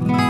Bye.